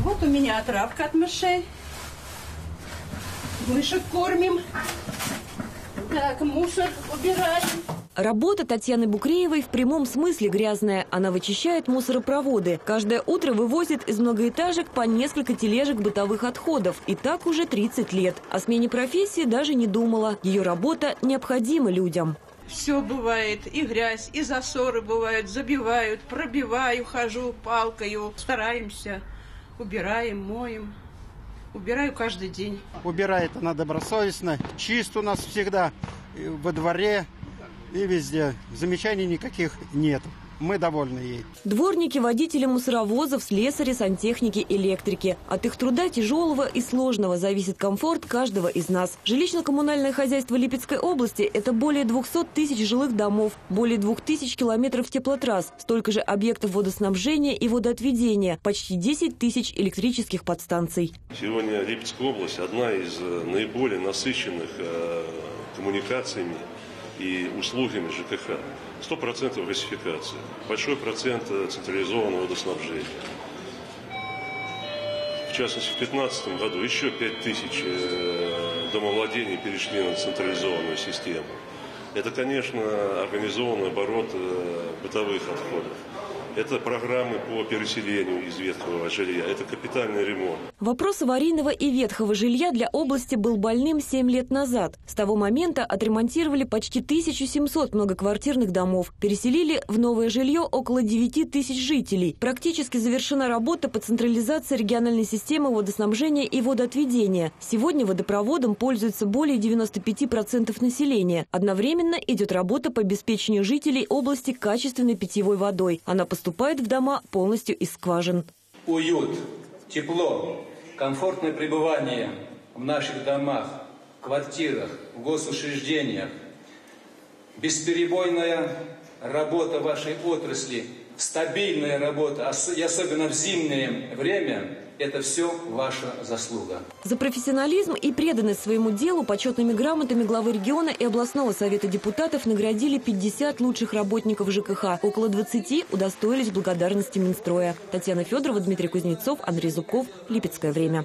Вот у меня отравка от мышей. Мышек кормим. Так, мусор убираем. Работа Татьяны Букреевой в прямом смысле грязная. Она вычищает мусоропроводы. Каждое утро вывозит из многоэтажек по несколько тележек бытовых отходов. И так уже 30 лет. О смене профессии даже не думала. Ее работа необходима людям. Все бывает, и грязь, и засоры бывают, забивают, пробиваю, хожу палкою. Стараемся, убираем, моем. Убираю каждый день. Убирает она добросовестно. Чисто у нас всегда во дворе и везде. Замечаний никаких нет. Мы довольны ей. Дворники, водители мусоровозов, слесари, сантехники, электрики. От их труда тяжелого и сложного зависит комфорт каждого из нас. Жилищно-коммунальное хозяйство Липецкой области – это более 200 тысяч жилых домов, более 2000 километров теплотрасс, столько же объектов водоснабжения и водоотведения, почти 10 тысяч электрических подстанций. Сегодня Липецкая область одна из э, наиболее насыщенных э, коммуникациями и услугами ЖКХ. 100% газификации, большой процент э, централизованного водоснабжения. В частности, в 2015 году еще 5 тысяч э, домовладений перешли на централизованную систему. Это, конечно, организованный оборот э, бытовых отходов. Это программы по переселению из ветхого жилья. Это капитальный ремонт. Вопрос аварийного и ветхого жилья для области был больным 7 лет назад. С того момента отремонтировали почти 1700 многоквартирных домов. Переселили в новое жилье около 9 тысяч жителей. Практически завершена работа по централизации региональной системы водоснабжения и водоотведения. Сегодня водопроводом пользуется более 95% населения. Одновременно идет работа по обеспечению жителей области качественной питьевой водой. Она поступает в дома полностью из скважин. Уют, тепло, комфортное пребывание в наших домах, квартирах, в госучреждениях, бесперебойная работа вашей отрасли, стабильная работа, и особенно в зимнее время – это все ваша заслуга. За профессионализм и преданность своему делу почетными грамотами главы региона и областного совета депутатов наградили 50 лучших работников ЖКХ. Около 20 удостоились благодарности Минстроя. Татьяна Федорова, Дмитрий Кузнецов, Андрей Зубков. Липецкое время.